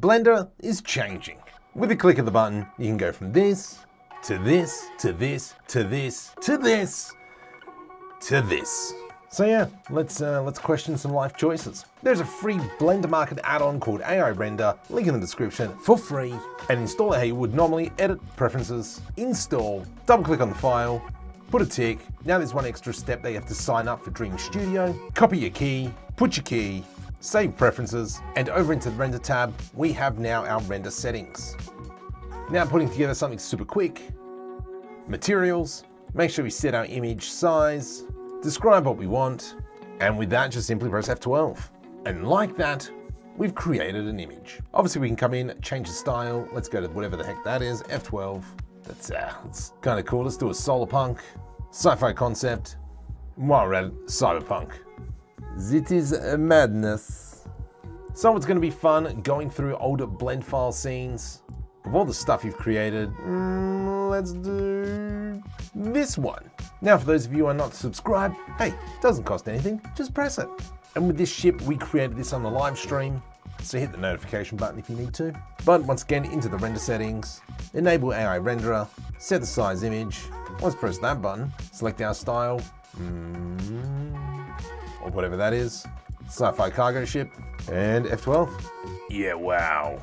Blender is changing. With a click of the button, you can go from this, to this, to this, to this, to this, to this. So yeah, let's uh, let's question some life choices. There's a free Blender Market add-on called AI Render, link in the description, for free, and install it how you would normally, edit preferences, install, double click on the file, put a tick. Now there's one extra step that you have to sign up for DreamStudio, copy your key, put your key, save preferences, and over into the render tab, we have now our render settings. Now putting together something super quick, materials, make sure we set our image size, describe what we want, and with that just simply press F12. And like that, we've created an image. Obviously we can come in, change the style, let's go to whatever the heck that is, F12. That's, uh, that's kind of cool, let's do a solar punk, sci-fi concept, while we're at cyberpunk. It is madness. So it's going to be fun going through older blend file scenes. Of all the stuff you've created, mm, let's do this one. Now for those of you who are not subscribed, hey, it doesn't cost anything, just press it. And with this ship, we created this on the live stream, so hit the notification button if you need to. But once again, into the render settings, enable AI renderer, set the size image. Once press that button, select our style, mm, or whatever that is, sci-fi cargo ship, and F12. Yeah, wow.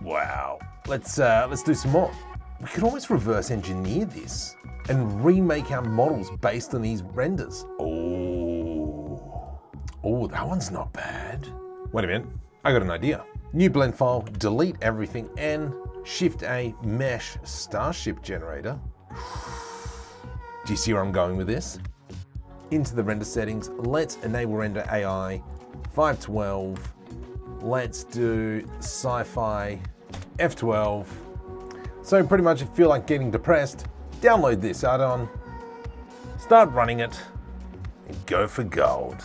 Wow. Let's, uh, let's do some more. We could almost reverse engineer this and remake our models based on these renders. Oh, oh, that one's not bad. Wait a minute, I got an idea. New blend file, delete everything and shift A mesh starship generator. Do you see where I'm going with this? Into the render settings, let's enable render AI 512. Let's do sci-fi F12. So pretty much if you feel like getting depressed, download this add-on, start running it, and go for gold.